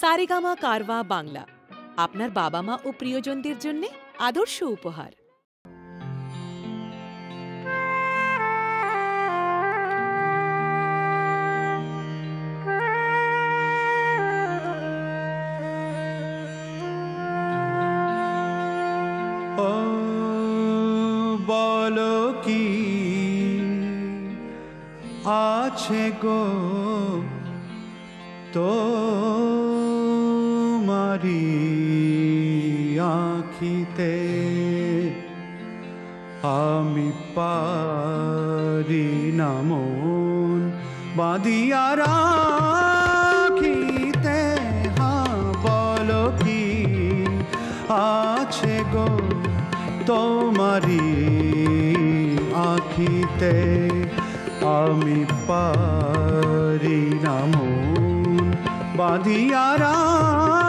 সারেগামা কারওয়া বাংলা। আপনার বাবা মা ও প্রিয়জনদের জন্য আদর্শ উপহার। কি আছে গো? তো আখিতে আমি পারি না মন বাঁধিয়া রাখিতে। হ্যাঁ বলো কি আছে গো তোমারি আখিতে? আমি পারি না মন বাঁধিয়া রাখিতে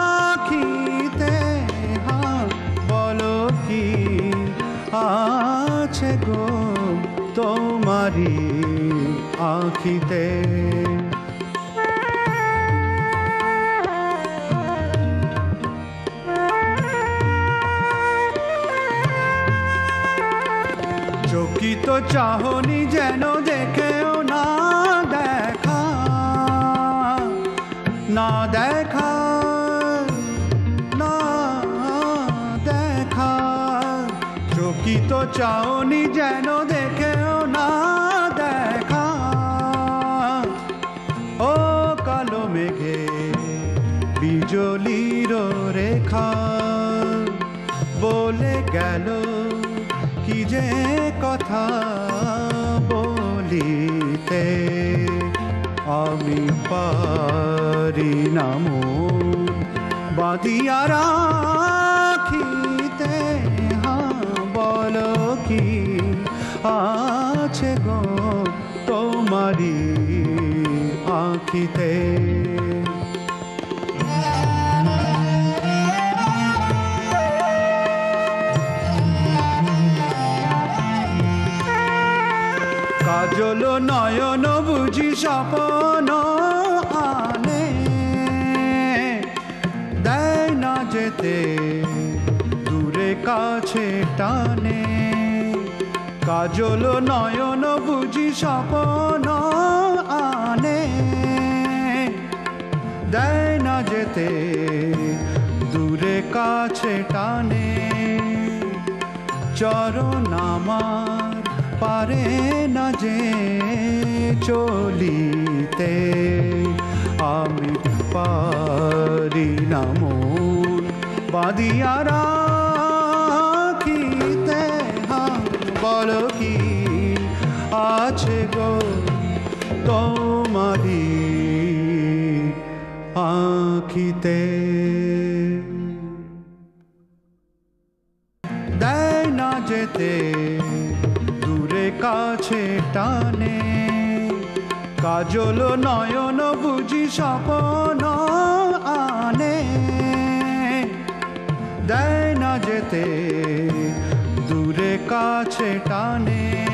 তোমারি আখিতে। চকিত চাহনি যেন দেখেও না দেখা না দেখা না দেখা। চকিত চাহনি যেন দেখেও না দেখা। ও কালো মেঘে বিজলির রেখা। বলে গেল, কি যে কথা বলিতে আমি পারি না মন? তোমারি আখিতে কাজল নয়ন বুঝি স্বপন আনে। দেয় না যেতে দূরে কাছে টানে। কাজল নয়ন বুঝি স্বপন আনে। দেয় না যেতে, দূরে কাছে টানে। চরণ পারে না যে চলিতে। আমি পারি না মন বাঁধিয়া আছে গো তোমারি আখিতে। দেয় না যেতে, দূরে কাছে টানে। কাজল নয়ন বুঝি স্বপন আনে। দেয় না যেতে, দূরে কাছে টানে।